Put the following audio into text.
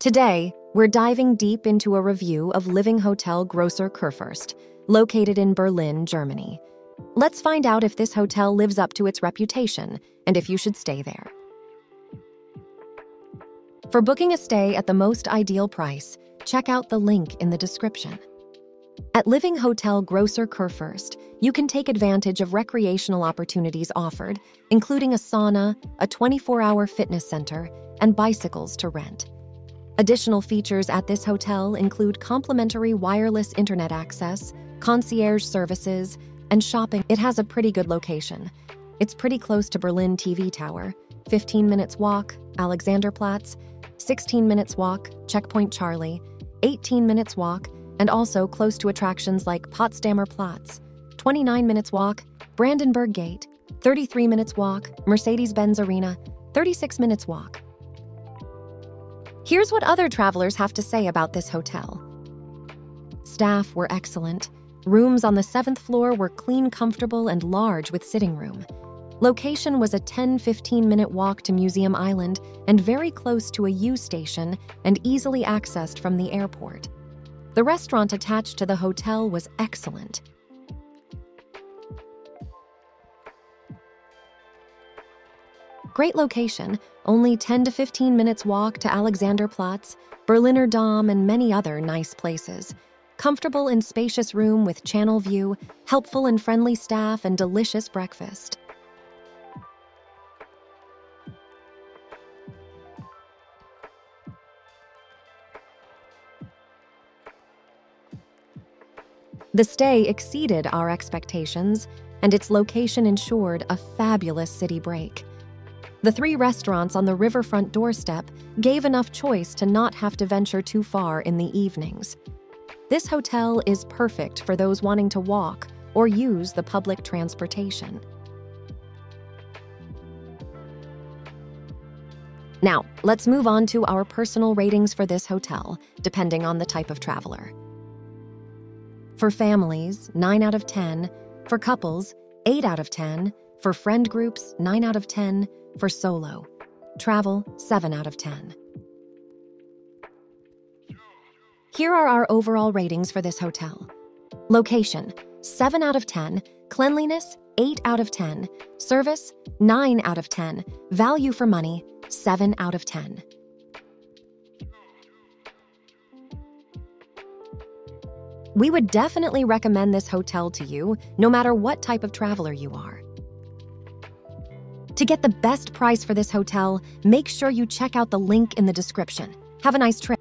Today, we're diving deep into a review of Living Hotel Grosser Kurfürst, located in Berlin, Germany. Let's find out if this hotel lives up to its reputation and if you should stay there. For booking a stay at the most ideal price, check out the link in the description. At Living Hotel Grosser Kurfürst, you can take advantage of recreational opportunities offered, including a sauna, a 24 hour fitness center, and bicycles to rent. Additional features at this hotel include complimentary wireless internet access, concierge services, and shopping. It has a pretty good location. It's pretty close to Berlin TV Tower, 15 minutes walk, Alexanderplatz, 16 minutes walk, Checkpoint Charlie, 18 minutes walk, and also close to attractions like Potsdamer Platz, 29 minutes walk, Brandenburg Gate, 33 minutes walk, Mercedes Benz Arena, 36 minutes walk. Here's what other travelers have to say about this hotel. Staff were excellent. Rooms on the seventh floor were clean, comfortable, and large with sitting room. Location was a 10 15 minute walk to Museum Island and very close to a U station and easily accessed from the airport. The restaurant attached to the hotel was excellent. Great location, only 10 to 15 minutes walk to Alexanderplatz, Berliner Dom, and many other nice places. Comfortable and spacious room with channel view, helpful and friendly staff, and delicious breakfast. The stay exceeded our expectations, and its location ensured a fabulous city break. The three restaurants on the riverfront doorstep gave enough choice to not have to venture too far in the evenings. This hotel is perfect for those wanting to walk or use the public transportation. Now, let's move on to our personal ratings for this hotel, depending on the type of traveler. For families, 9 out of 10. For couples, 8 out of 10. For friend groups, 9 out of 10. For solo, travel, 7 out of 10. Here are our overall ratings for this hotel Location, 7 out of 10. Cleanliness, 8 out of 10. Service, 9 out of 10. Value for money, 7 out of 10. We would definitely recommend this hotel to you, no matter what type of traveler you are. To get the best price for this hotel, make sure you check out the link in the description. Have a nice trip.